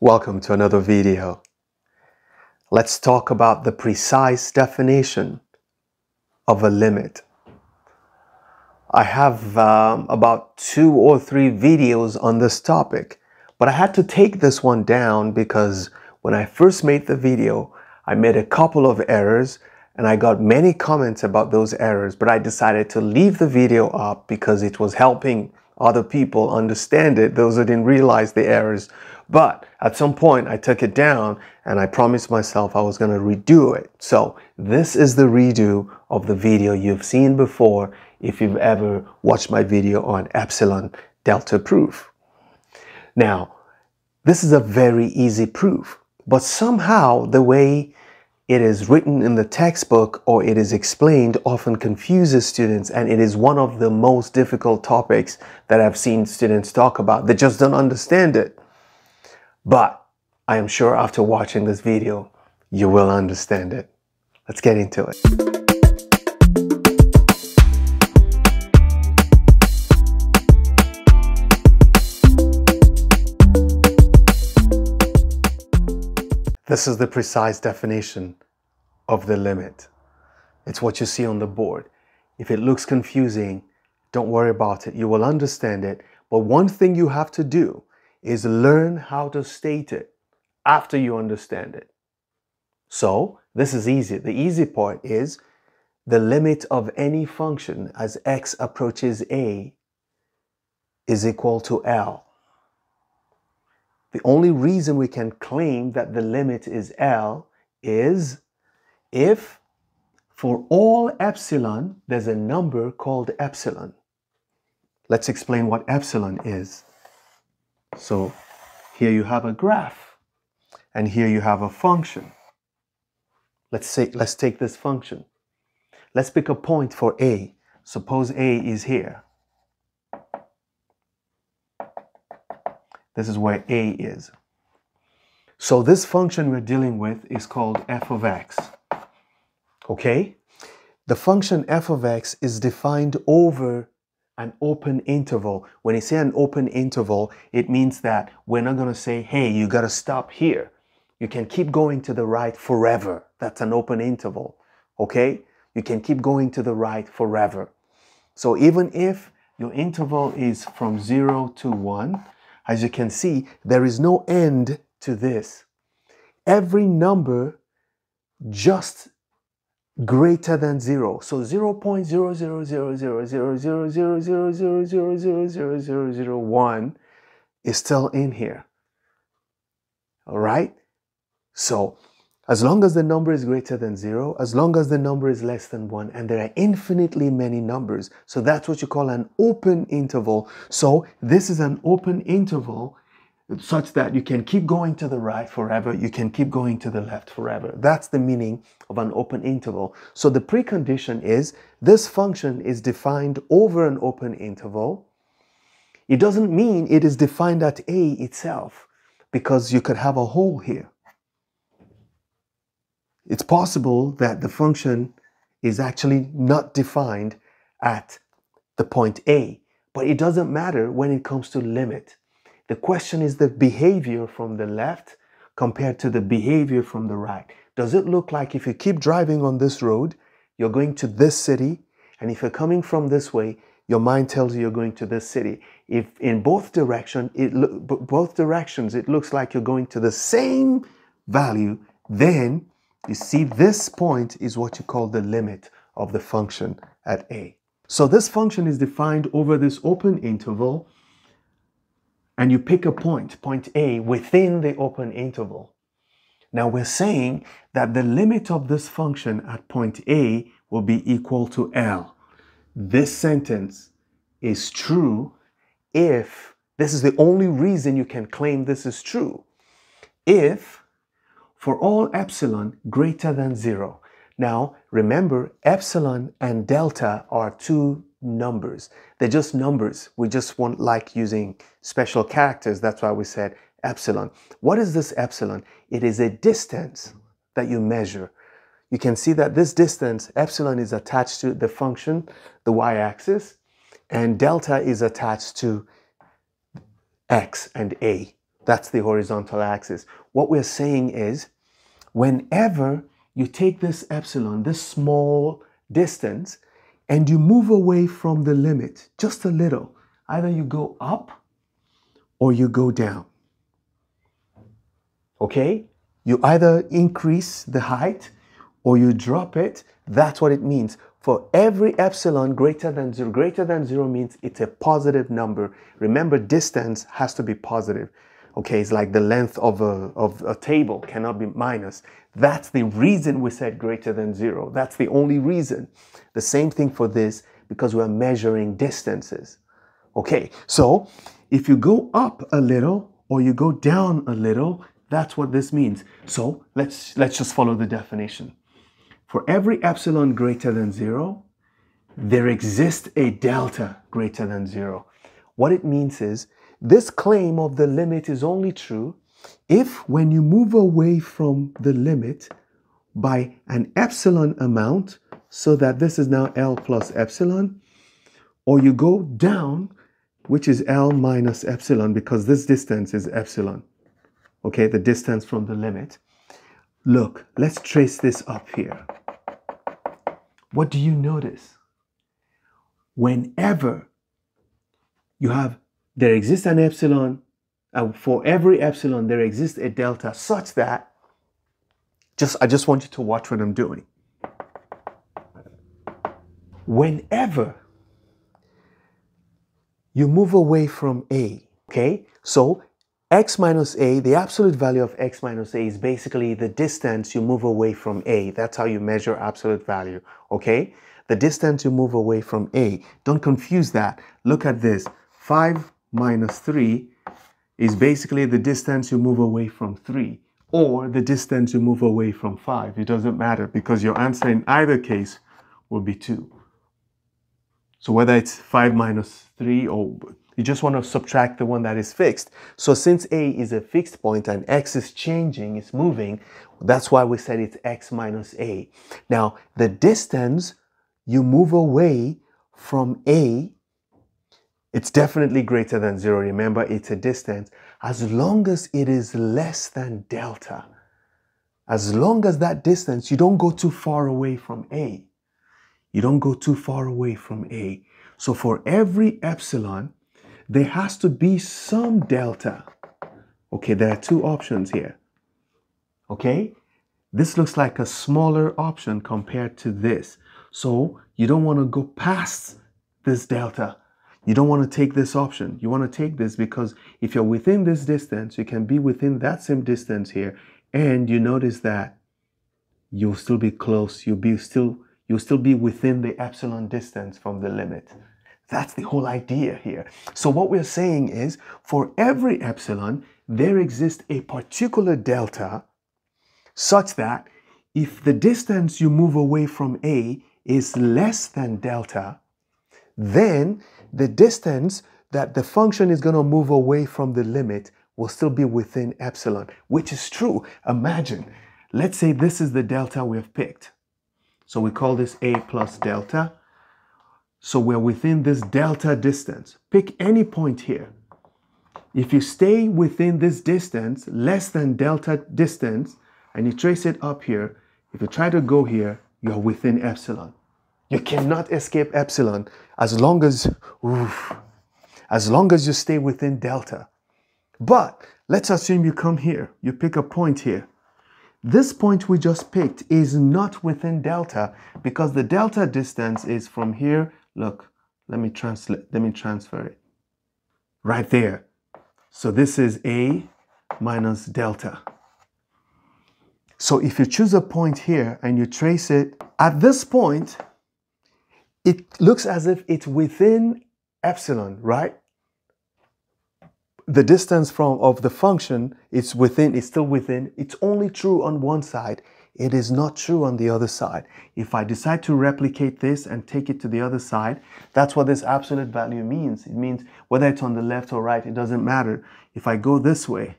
Welcome to another video. Let's talk about the precise definition of a limit. I have um, about two or three videos on this topic, but I had to take this one down because when I first made the video, I made a couple of errors and I got many comments about those errors, but I decided to leave the video up because it was helping other people understand it, those who didn't realize the errors. But at some point I took it down and I promised myself I was going to redo it. So this is the redo of the video you've seen before if you've ever watched my video on epsilon delta proof. Now, this is a very easy proof, but somehow the way it is written in the textbook or it is explained often confuses students and it is one of the most difficult topics that I've seen students talk about. They just don't understand it. But I am sure after watching this video, you will understand it. Let's get into it. This is the precise definition of the limit. It's what you see on the board. If it looks confusing, don't worry about it. You will understand it. But one thing you have to do is learn how to state it after you understand it. So this is easy. The easy part is the limit of any function as x approaches a is equal to L. The only reason we can claim that the limit is L is if for all epsilon, there's a number called epsilon. Let's explain what epsilon is. So here you have a graph and here you have a function. Let's say, let's take this function. Let's pick a point for A. Suppose A is here. This is where A is. So this function we're dealing with is called f of x. Okay? The function f of x is defined over an open interval. When you say an open interval, it means that we're not going to say, hey, you got to stop here. You can keep going to the right forever. That's an open interval. Okay? You can keep going to the right forever. So even if your interval is from 0 to 1, as you can see, there is no end to this. Every number just greater than 0. So 0 0.000000000000001 is still in here. All right? So as long as the number is greater than 0, as long as the number is less than 1, and there are infinitely many numbers, so that's what you call an open interval. So this is an open interval such that you can keep going to the right forever, you can keep going to the left forever. That's the meaning of an open interval. So the precondition is this function is defined over an open interval. It doesn't mean it is defined at a itself because you could have a hole here. It's possible that the function is actually not defined at the point a, but it doesn't matter when it comes to limit. The question is the behavior from the left compared to the behavior from the right. Does it look like if you keep driving on this road, you're going to this city, and if you're coming from this way, your mind tells you you're going to this city. If in both direction, it both directions, it looks like you're going to the same value, then you see this point is what you call the limit of the function at a. So this function is defined over this open interval and you pick a point, point A, within the open interval. Now we're saying that the limit of this function at point A will be equal to L. This sentence is true if, this is the only reason you can claim this is true, if for all epsilon greater than zero. Now remember, epsilon and delta are two numbers. They're just numbers. We just won't like using special characters. That's why we said epsilon. What is this epsilon? It is a distance that you measure. You can see that this distance, epsilon is attached to the function, the y-axis, and delta is attached to x and a. That's the horizontal axis. What we're saying is whenever you take this epsilon, this small distance, and you move away from the limit just a little, either you go up or you go down. Okay? You either increase the height or you drop it. That's what it means. For every epsilon greater than zero, greater than zero means it's a positive number. Remember, distance has to be positive. Okay, it's like the length of a, of a table cannot be minus. That's the reason we said greater than zero. That's the only reason. The same thing for this because we're measuring distances. Okay, so if you go up a little or you go down a little, that's what this means. So let's, let's just follow the definition. For every epsilon greater than zero, there exists a delta greater than zero. What it means is this claim of the limit is only true if when you move away from the limit by an epsilon amount, so that this is now L plus epsilon, or you go down, which is L minus epsilon, because this distance is epsilon. Okay, the distance from the limit. Look, let's trace this up here. What do you notice? Whenever you have there exists an epsilon, and for every epsilon, there exists a delta such that, just I just want you to watch what I'm doing. Whenever you move away from A, okay, so x minus a, the absolute value of x minus a is basically the distance you move away from a. That's how you measure absolute value, okay? The distance you move away from a. Don't confuse that. Look at this. 5 minus 3 is basically the distance you move away from 3 or the distance you move away from 5. It doesn't matter because your answer in either case will be 2. So whether it's 5 minus 3 or you just want to subtract the one that is fixed. So since A is a fixed point and X is changing, it's moving, that's why we said it's X minus A. Now, the distance you move away from A it's definitely greater than zero. Remember, it's a distance. As long as it is less than delta, as long as that distance, you don't go too far away from A. You don't go too far away from A. So for every epsilon, there has to be some delta. Okay, there are two options here. Okay, this looks like a smaller option compared to this. So you don't want to go past this delta you don't want to take this option. You want to take this because if you're within this distance, you can be within that same distance here. And you notice that you'll still be close. You'll be still, you'll still be within the epsilon distance from the limit. That's the whole idea here. So what we're saying is for every epsilon, there exists a particular delta such that if the distance you move away from A is less than delta, then the distance that the function is going to move away from the limit will still be within epsilon, which is true. Imagine, let's say this is the delta we have picked. So we call this a plus delta. So we're within this delta distance. Pick any point here. If you stay within this distance, less than delta distance, and you trace it up here, if you try to go here, you're within epsilon. You cannot escape epsilon as long as, oof, as long as you stay within delta. But let's assume you come here, you pick a point here. This point we just picked is not within delta because the delta distance is from here. Look, let me translate, let me transfer it. Right there. So this is A minus delta. So if you choose a point here and you trace it, at this point, it looks as if it's within epsilon, right? The distance from of the function is within, is still within. It's only true on one side. It is not true on the other side. If I decide to replicate this and take it to the other side, that's what this absolute value means. It means whether it's on the left or right, it doesn't matter. If I go this way,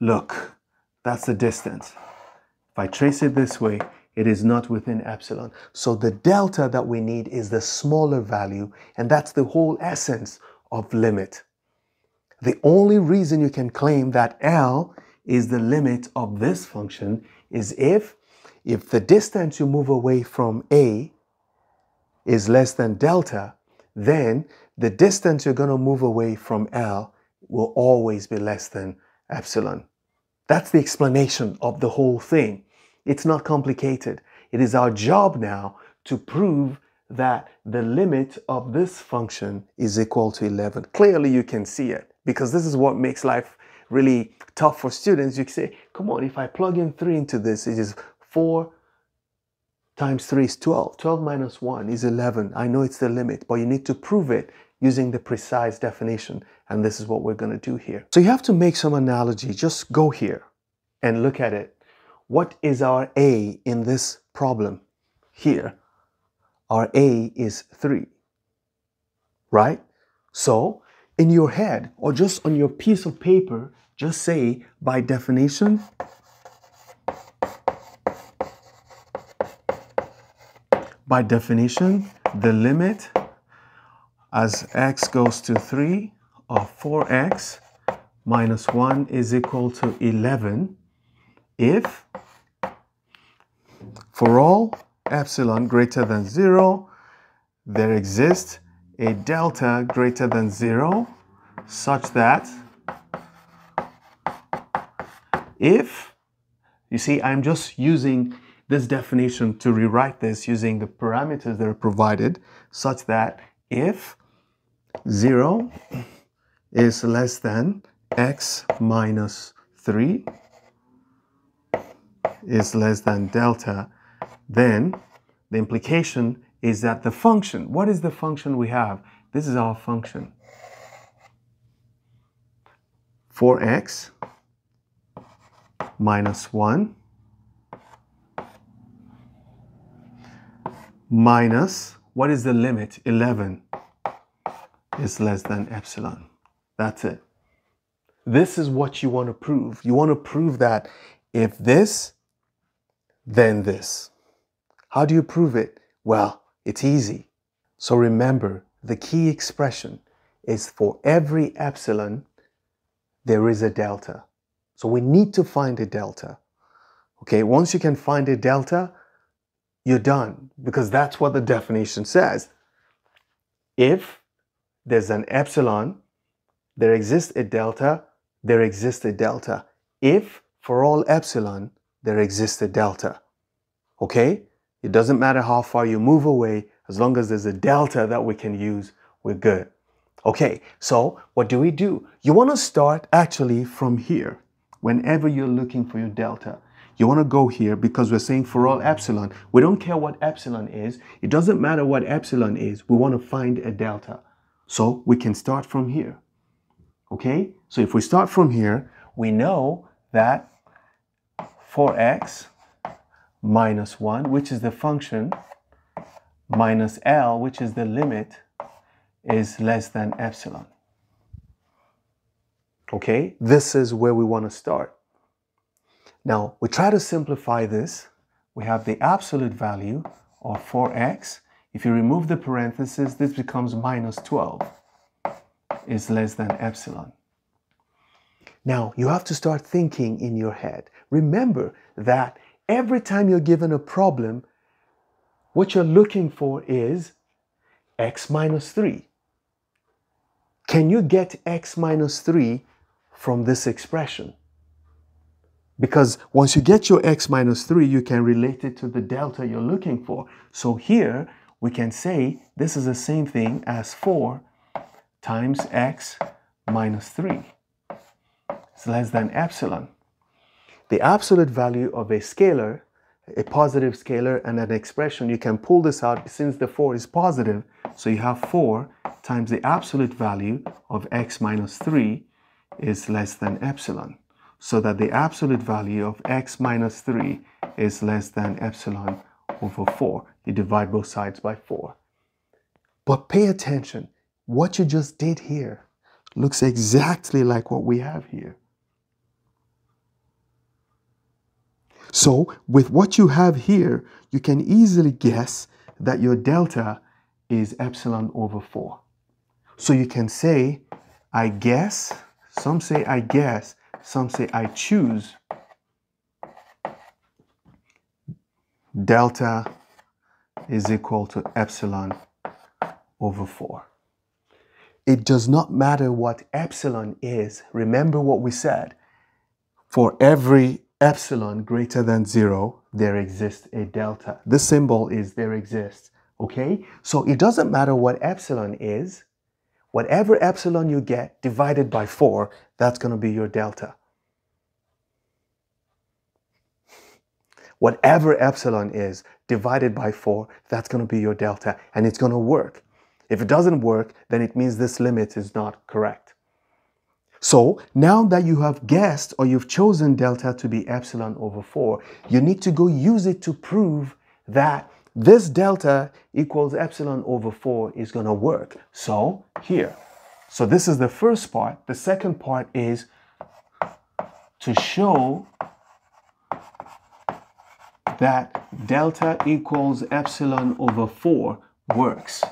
look, that's the distance. If I trace it this way, it is not within epsilon. So the delta that we need is the smaller value, and that's the whole essence of limit. The only reason you can claim that L is the limit of this function is if, if the distance you move away from A is less than delta, then the distance you're going to move away from L will always be less than epsilon. That's the explanation of the whole thing. It's not complicated. It is our job now to prove that the limit of this function is equal to 11. Clearly you can see it because this is what makes life really tough for students. You can say, come on, if I plug in 3 into this, it is 4 times 3 is 12. 12 minus 1 is 11. I know it's the limit, but you need to prove it using the precise definition. And this is what we're going to do here. So you have to make some analogy. Just go here and look at it. What is our A in this problem here? Our A is 3, right? So in your head or just on your piece of paper, just say by definition, by definition, the limit as x goes to 3 of 4x minus 1 is equal to 11 if for all epsilon greater than 0 there exists a delta greater than 0 such that if you see I'm just using this definition to rewrite this using the parameters that are provided such that if 0 is less than x minus 3 is less than delta, then the implication is that the function, what is the function we have? This is our function. 4x minus 1 minus, what is the limit? 11 is less than epsilon. That's it. This is what you want to prove. You want to prove that if this, then this. How do you prove it? Well, it's easy. So remember, the key expression is for every epsilon, there is a delta. So we need to find a delta. Okay, once you can find a delta, you're done because that's what the definition says. If there's an epsilon, there exists a delta, there exists a delta. If for all epsilon, there exists a delta. Okay? It doesn't matter how far you move away, as long as there's a delta that we can use, we're good. Okay, so what do we do? You want to start actually from here whenever you're looking for your delta. You want to go here because we're saying for all epsilon. We don't care what epsilon is. It doesn't matter what epsilon is. We want to find a delta. So we can start from here. Okay? So if we start from here, we know that 4x minus 1, which is the function, minus L, which is the limit, is less than epsilon. Okay, this is where we want to start. Now, we try to simplify this. We have the absolute value of 4x. If you remove the parentheses, this becomes minus 12 is less than epsilon. Now, you have to start thinking in your head. Remember that every time you're given a problem, what you're looking for is x minus 3. Can you get x minus 3 from this expression. Because once you get your x minus 3, you can relate it to the delta you're looking for. So here, we can say this is the same thing as 4 times x minus 3. It's less than epsilon. The absolute value of a scalar, a positive scalar, and an expression, you can pull this out since the 4 is positive. So you have 4 times the absolute value of x minus 3 is less than epsilon, so that the absolute value of x minus 3 is less than epsilon over 4. You divide both sides by 4. But pay attention, what you just did here looks exactly like what we have here. So with what you have here, you can easily guess that your delta is epsilon over 4. So you can say, I guess some say I guess, some say I choose delta is equal to epsilon over 4. It does not matter what epsilon is. Remember what we said. For every epsilon greater than 0, there exists a delta. This symbol is there exists. Okay? So it doesn't matter what epsilon is. Whatever epsilon you get divided by 4, that's going to be your delta. Whatever epsilon is divided by 4, that's going to be your delta, and it's going to work. If it doesn't work, then it means this limit is not correct. So now that you have guessed or you've chosen delta to be epsilon over 4, you need to go use it to prove that this delta equals epsilon over 4 is going to work. So here. So this is the first part. The second part is to show that delta equals epsilon over 4 works.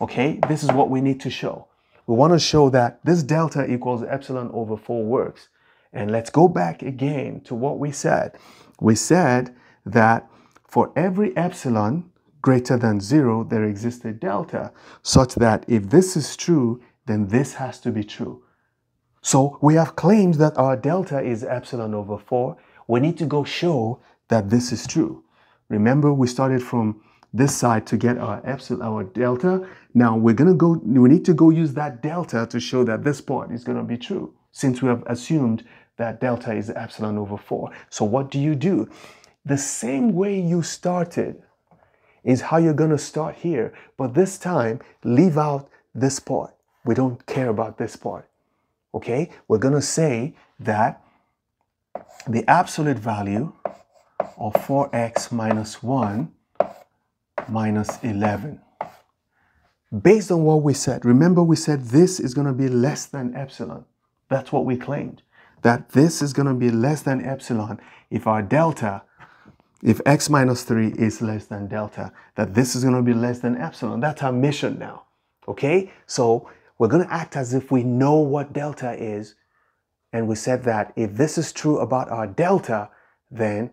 Okay, this is what we need to show. We want to show that this delta equals epsilon over 4 works. And let's go back again to what we said. We said that for every epsilon greater than 0, there exists a delta, such that if this is true, then this has to be true. So we have claimed that our delta is epsilon over 4. We need to go show that this is true. Remember, we started from this side to get our epsilon, our delta. Now we're gonna go, we need to go use that delta to show that this part is gonna be true, since we have assumed that delta is epsilon over 4. So what do you do? The same way you started is how you're gonna start here, but this time leave out this part. We don't care about this part. Okay? We're gonna say that the absolute value of 4x minus 1 minus 11. Based on what we said, remember we said this is going to be less than epsilon. That's what we claimed. That this is going to be less than epsilon if our delta, if x minus 3 is less than delta, that this is going to be less than epsilon. That's our mission now. Okay? So we're going to act as if we know what delta is. And we said that if this is true about our delta, then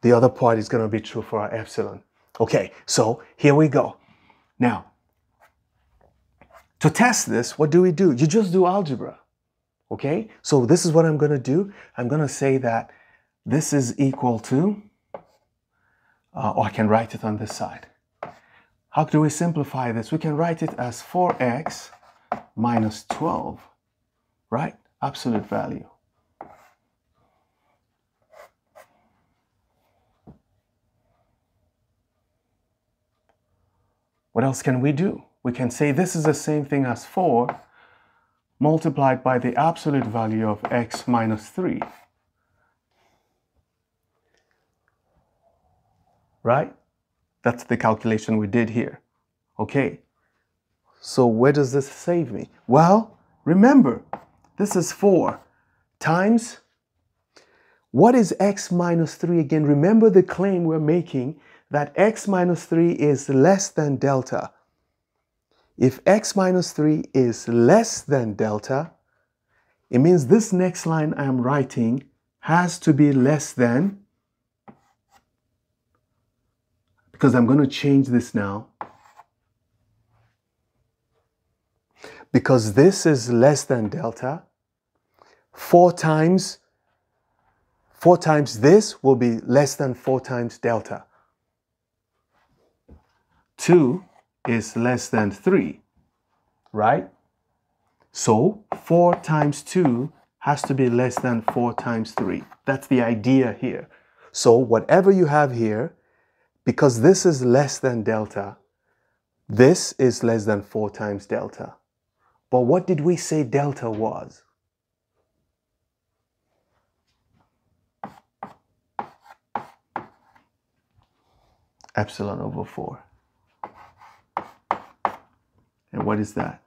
the other part is going to be true for our epsilon. Okay, so here we go. Now, to test this, what do we do? You just do algebra. Okay, so this is what I'm going to do. I'm going to say that this is equal to, uh, or I can write it on this side. How do we simplify this? We can write it as 4x minus 12, right? Absolute value. What else can we do? We can say this is the same thing as 4 multiplied by the absolute value of x minus 3. Right? That's the calculation we did here. Okay. So where does this save me? Well, remember, this is 4 times what is x minus 3 again? Remember the claim we're making that x minus 3 is less than delta. If x minus 3 is less than delta, it means this next line I'm writing has to be less than, because I'm going to change this now. Because this is less than delta, 4 times 4 times this will be less than 4 times delta. 2 is less than 3, right? So 4 times 2 has to be less than 4 times 3. That's the idea here. So whatever you have here, because this is less than delta, this is less than 4 times delta. But what did we say delta was? Epsilon over 4. And what is that?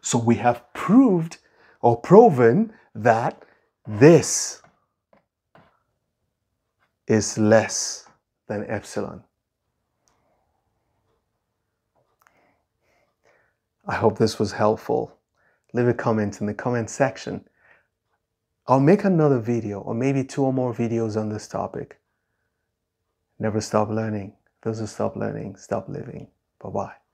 So we have proved or proven that this is less than epsilon. I hope this was helpful. leave a comment in the comment section. I'll make another video or maybe two or more videos on this topic. Never stop learning. Those who stop learning, stop living. Bye bye.